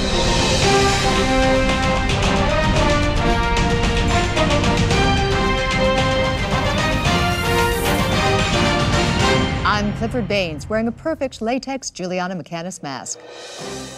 I'm Clifford Banes, wearing a perfect latex Juliana Macanis mask.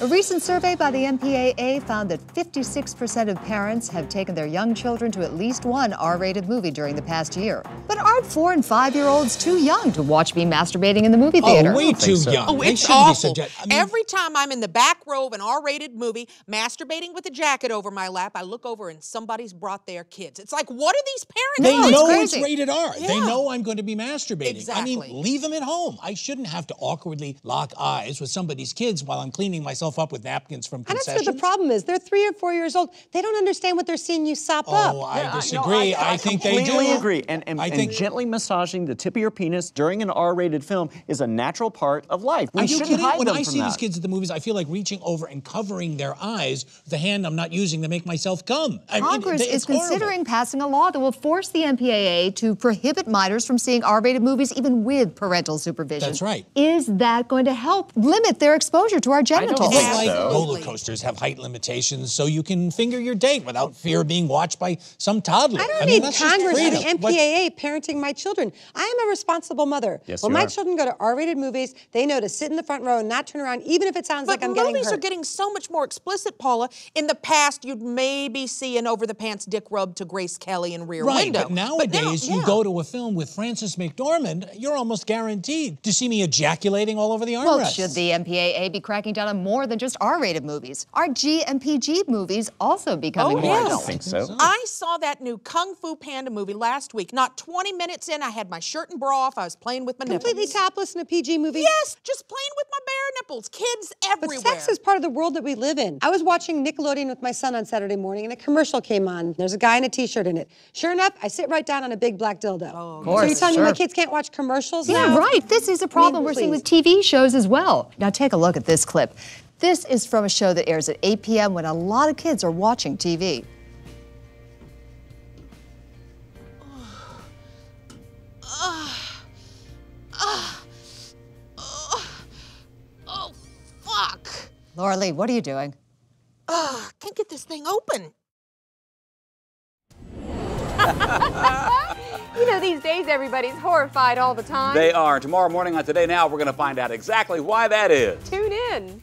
A recent survey by the MPAA found that 56% of parents have taken their young children to at least one R rated movie during the past year. But aren't four and five year olds too young to watch me masturbating in the movie oh, theater? Oh, way too so. young. Oh, it's awful. subject- I mean, Every time I'm in the back row of an R-rated movie, masturbating with a jacket over my lap, I look over and somebody's brought their kids. It's like, what are these parents They No, doing? it's know crazy. it's rated R. They know I'm going to be masturbating. I Exactly. mean, leave them at home. I shouldn't have to awkwardly lock eyes with somebody's kids while I'm cleaning myself up with napkins from concessions. And that's what the problem is. They're three or four years old. They don't understand what they're seeing you sop Oh, up. I Yeah, I- no, disagree. I, I, think they do. I completely agree. And, and, I and think gently massaging the tip of your penis during an R-rated film is a natural part of life. We Are you shouldn't kidding? hide When them I from see that. these kids at the movies, I feel like reaching over and covering their eyes with the hand I'm not using to make myself come. I mean, Congress it's is horrible. considering passing a law that will force the MPAA to prohibit minors from seeing R rated movies even with parental supervision. That's right. Is that going to help limit their exposure to our genitals? think It's like so. roller coasters have height limitations, so you can finger your date without fear of being watched by some toddler. I don't mean, need that's just Congress or the freedom. What- MPAA parenting my children. I am a responsible mother. Yes, when you my are. children go to R-rated movies, they know to sit in the front row and not turn around, even if it sounds But like I'm getting movies are getting so much more explicit, Paula. In the past, you'd maybe see an over-the-pants dick rub to Grace Kelly in Rear Right, Window. but nowadays now- you go to a film with Frances McDormand, you're almost guaranteed to see me ejaculating all over the armrest. Well, should the MPAA be cracking down on more than just R-rated movies? Are G and PG movies also becoming Oh, more yes. I adult? don't think so. I saw that new Kung Fu Panda movie last week. Not 20 minutes in, I had my shirt and bra off. I was playing with my nipples. Completely nipples. topless in a PG movie. Yes, just playing with my bare nipples. Kids everywhere. But sex is part of the world that we live in. I was watching Nickelodeon with my son on Saturday morning, and a commercial came on. There's a guy in a T-shirt in it. Sure enough, I sit right down on a big black dildo. Oh, Of so you're course, telling me my kids can't watch commercials Yeah, now? right. This is a problem we're seeing with TV shows as well. Now, take a look at this clip. This is from a show that airs at 8 p.m. when a lot of kids are watching TV. oh, fuck. Laura Lee, what are you doing? Ugh, can't get this thing open. You know, these days everybody's horrified all the time. They are. Tomorrow morning on Today Now, we're going to find out exactly why that is. Tune in.